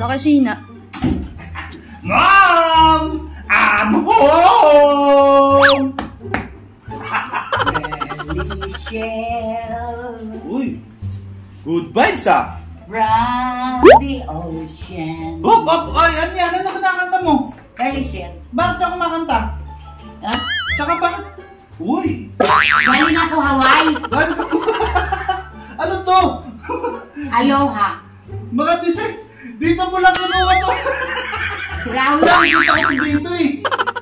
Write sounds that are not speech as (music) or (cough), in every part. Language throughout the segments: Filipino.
Sa kusina. Mom! I'm home! Michelle Uy, good vibes ah. from the ocean. Hop, hop, ay, ano yan? Ano kinakanta mo? Michelle. Bakit ka kumakanta? Ha? Tsaka bakit? Uy, Galing ako Hawaii. bakit ka (laughs) Ano to? Aloha. Mga disek, dito mo lang kinuha to. Si Raul. Nakikita ko to dito eh.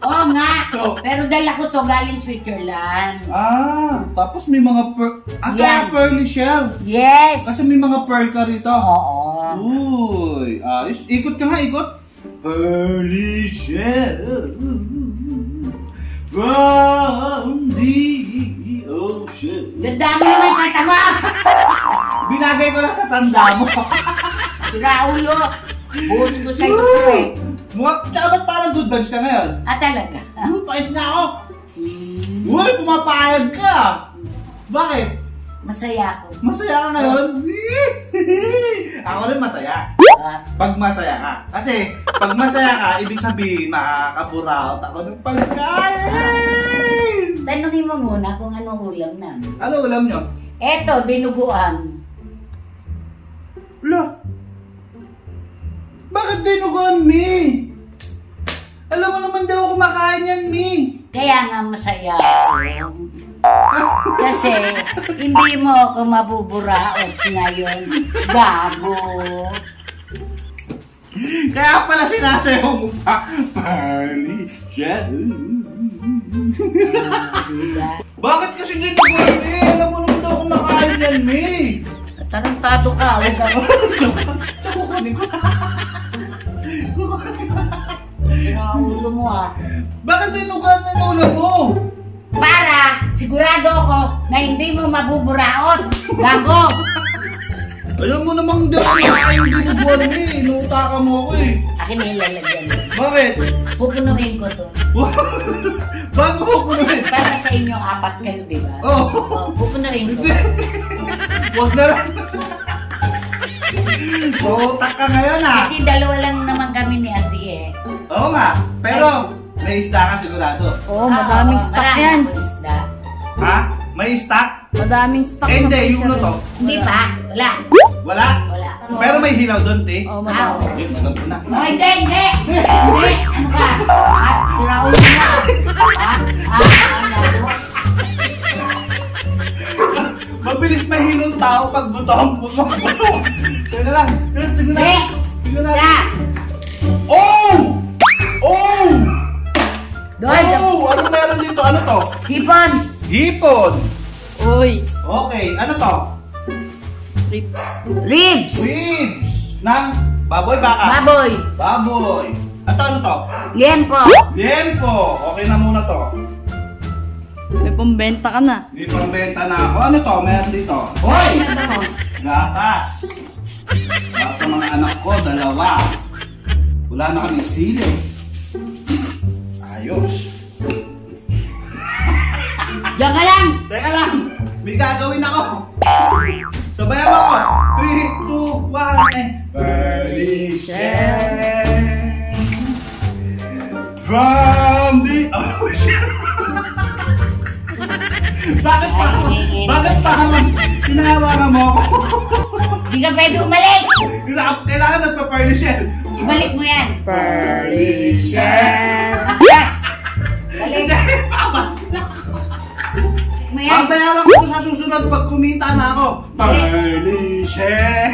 Oo nga. Oh. Pero dala ko to galing Switzerland. Ah, tapos may mga pearl. Ah, kaya Yan. pearly shell. Yes. Kasi may mga pearl ka rito. Oo. Uy, ayos. Ikot ka nga, ikot. Pearly shell from the ocean. Dadami naman kanta mo. Binagay ko lang sa tanda mo. (laughs) Si Raul. oh. Buhos ko sa ito eh. Mukha, tsaka ba't parang good vibes ka ngayon? Ah, talaga? Uy, pais na ako. Hmm, Uy, pumapayag ka. Bakit? Masaya ako. Masaya ka ngayon? (laughs) ako rin masaya. Ah, Pag masaya ka. Kasi, pag masaya ka, ibig sabihin, makakaburaot ako ng pagkain. tanungin mo muna kung anong ulam namin. Ano ulam nyo? Eto, dinuguan. Wala. Bakit dinuguan, Mi? Alam mo naman daw kumakain yan, Mi. Kaya nga masaya. Kasi hindi mo ako mabuburaot ngayon. Gago. Kaya pala sinasayaw mo pa. Party? Bakit kasi dinuguan, Mi? Alam mo naman daw kumakain yan, Mi. Tarantado ka. Huwag ako. (laughs) Pinaulo mo ah. Bakit dinuguan ng ulam mo? Para sigurado ako na hindi mo mabuburaot. Gago. Alam mo namang hindi ako kumakain dinuguan, Mi. Inuutakan mo ako eh. Akin na ilalagyan mo. Bakit? Pupunuin ko to. (laughs) Bakit mo pupunuin? Para sa inyo apat kayo, di ba? Oh. Oh, pupunuin ko. Huwag na lang. Bautak ka ngayon ah. Kasi dalawa lang naman kami ni Ate eh. Oo nga. Pero, may isda ka sigurado. Oo, madaming Oo, stock marami yan. akong isda. Ha? May stock? Madaming stock Eh, sa hindi. Yung luto. Hindi pa. Wala. Wala? Wala. Pero may hilaw doon, te. Oo, Ah, madami. Yun, alam ko na. Oh, hindi, hindi. (laughs) Hindi. Ano ka? Ha? Si Raul mo. Mabilis mahilong tao pag gutom. Mong gutom. Teka lang. Natin. Tingnan natin. Sa. Oh! Oh! Doon. Oh! Ano meron dito? Ano to? Hipon. Hipon. Uy. Okay. Ano to? Rip. Ribs. Ribs. Ng baboy baka? Baboy. Baboy. At ano to? Liempo. Liempo. Okay na muna to. May pambenta ka na. May pambenta na ako. Ano to? Meron dito. Hoy! Gatas. Para sa mga anak ko, dalawa. Wala na kami sili. Ayos. Diyan ka lang. Teka lang. May gagawin ako. Sabayan mo ako. 3, 2, 1, eh. Perdition. From the ocean. Bakit pa? Bakit pa? Hinahawakan mo ako. Hindi ka pwede umalis. Kailangan- Kailangan nagpa-perdition. Ibalik mo yan. Perdition. Yes. Balik Hindi, yan. Babayaran ko sa susunod pag kumita na ako. Perdition.